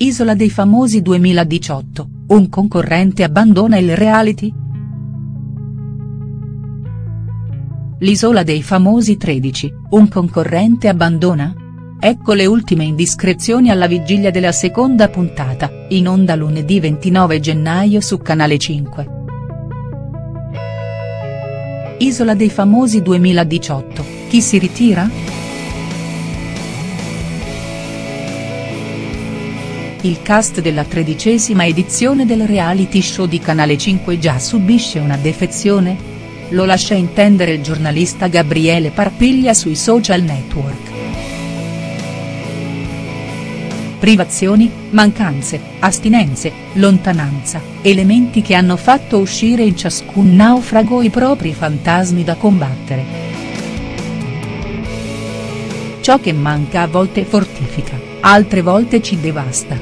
Isola dei famosi 2018, un concorrente abbandona il reality?. L'isola dei famosi 13, un concorrente abbandona?. Ecco le ultime indiscrezioni alla vigilia della seconda puntata, in onda lunedì 29 gennaio su Canale 5. Isola dei famosi 2018, chi si ritira?. Il cast della tredicesima edizione del reality show di Canale 5 già subisce una defezione? Lo lascia intendere il giornalista Gabriele Parpiglia sui social network. Privazioni, mancanze, astinenze, lontananza, elementi che hanno fatto uscire in ciascun naufrago i propri fantasmi da combattere. Ciò che manca a volte fortifica altre volte ci devasta.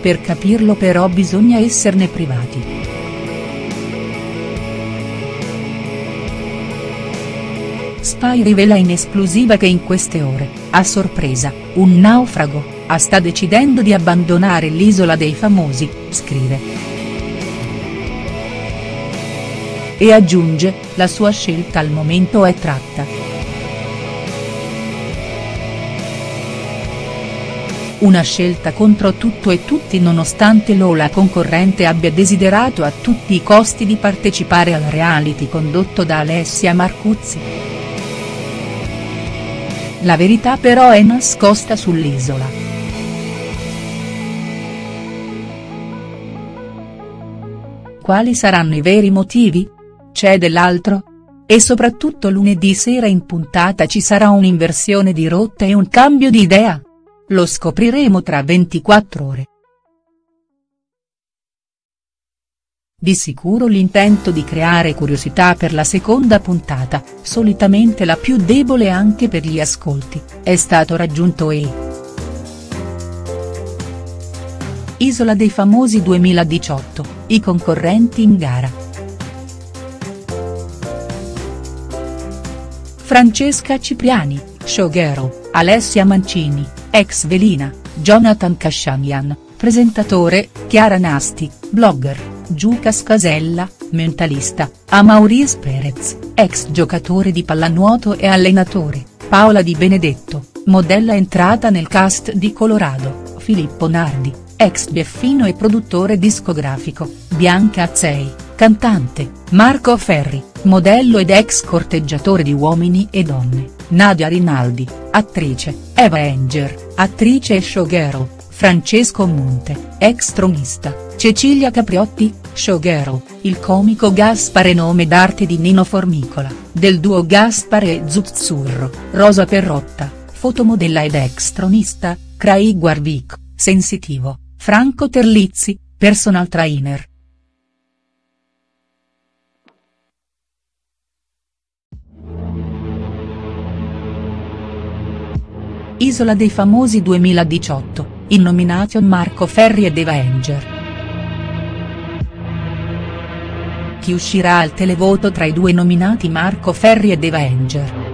Per capirlo però bisogna esserne privati. Spy rivela in esclusiva che in queste ore, a sorpresa, un naufrago, a sta decidendo di abbandonare l'isola dei famosi, scrive. E aggiunge, la sua scelta al momento è tratta. Una scelta contro tutto e tutti nonostante Lola concorrente abbia desiderato a tutti i costi di partecipare al reality condotto da Alessia Marcuzzi. La verità però è nascosta sull'isola. Quali saranno i veri motivi? C'è dell'altro? E soprattutto lunedì sera in puntata ci sarà un'inversione di rotta e un cambio di idea? Lo scopriremo tra 24 ore. Di sicuro l'intento di creare curiosità per la seconda puntata, solitamente la più debole anche per gli ascolti, è stato raggiunto e. Isola dei famosi 2018, i concorrenti in gara. Francesca Cipriani, showgirl, Alessia Mancini, ex Velina, Jonathan Kashamian, presentatore, Chiara Nasti, blogger, Giucas Casella, mentalista, Amauris Perez, ex giocatore di pallanuoto e allenatore, Paola Di Benedetto, modella entrata nel cast di Colorado, Filippo Nardi, ex Beffino e produttore discografico, Bianca Azzei, cantante, Marco Ferri, modello ed ex corteggiatore di uomini e donne. Nadia Rinaldi, attrice, Eva Enger, attrice e showgirl, Francesco Monte, ex tronista, Cecilia Capriotti, showgirl, il comico Gaspare nome d'arte di Nino Formicola, del duo Gaspare e Zuzzurro, Rosa Perrotta, fotomodella ed ex tronista, Craig Warwick, sensitivo, Franco Terlizzi, personal trainer, Isola dei famosi 2018, in nomination Marco Ferri ed Eva Enger. Chi uscirà al televoto tra i due nominati Marco Ferri ed Eva Enger?.